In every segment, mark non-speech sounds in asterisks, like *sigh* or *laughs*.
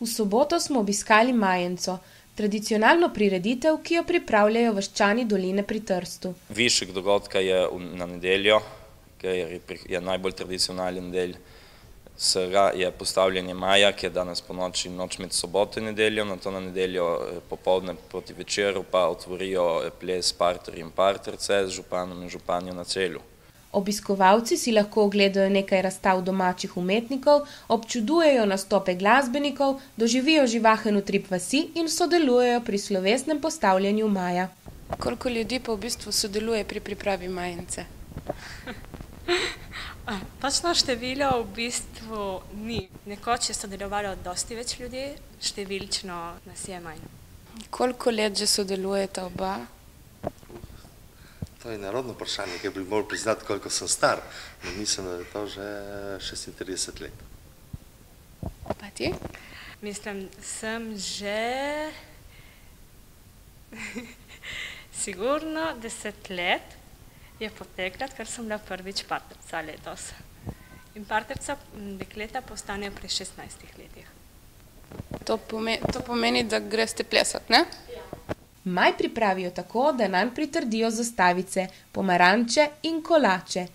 V soboto smo obiskali Majenco, tradicionalno prireditev, ki jo pripravljajo vaščani doline pri Trstu. Višek dogodka je na nedeljo, ker je najbolj tradicionalen del vsega, je postavljanje maja, ki je danes po noči, noč med soboto in nedeljo, na to na nedeljo popovdne proti večeru pa otvorijo ples parter in parterce z županom in županjo na celju. Obiskovalci si lahko ogledajo nekaj razstav domačih umetnikov, občudujejo nastope glasbenikov, doživijo živahen utrip vasi in sodelujejo pri slovesnem postavljanju maja. Koliko ljudi pa v bistvu sodeluje pri pripravi Majence? *laughs* Točno število v bistvu ni. Nekoč je sodelovalo dosti več ljudi, številčno nas je manj. Koliko let že sodelujeta oba? To je narodno vprašanje, ki bi moral priznati, koliko sem star. Mislim, da je to že 36 let. Pa ti? Mislim, sem že *laughs* sigurno deset let je poteklo, ker sem bila prvič partnerca letos. In partnerca dekleta postanejo pri šestnajstih letih. To to pomeni, da greste plesat, ne? Maj pripravijo tako, da nanj pritrdijo zastavice, pomaranče in kolače.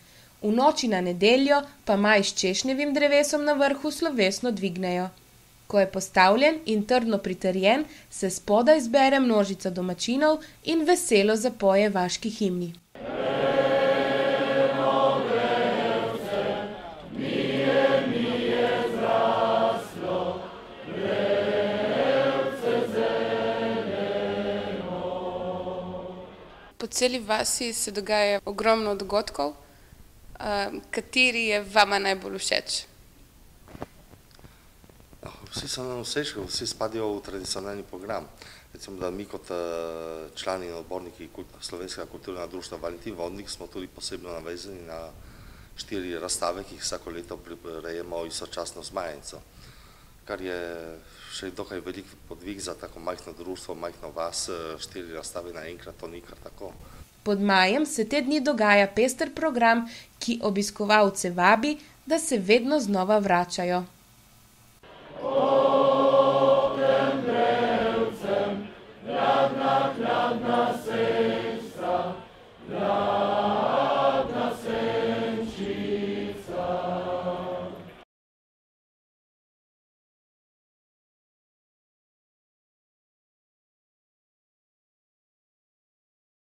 V noči na nedeljo pa maj s češnjevim drevesom na vrhu slovesno dvignejo. Ko je postavljen in trdno pritrjen, se spodaj zbere množica domačinov in veselo zapoje vaški himni. Celi vasi se dogaja ogromno dogodkov. kateri je vama najbolj všeč? Vsi so nam všeč, vsi spadajo v tradicionalni program. Recimo, da mi kot člani in odborniki Slovenskega kulturnega društva Valentin Vodnik smo tudi posebno navezani na štiri razstave, ki jih vsako leto prirejamo istočasno z Majenco. Kar je še dokaj velik podvig za tako majhno društvo, majhno vas, štiri razstave naenkrat, to ni kar tako. Pod majem se te dni dogaja pester program, ki obiskovalce vabi, da se vedno znova vračajo.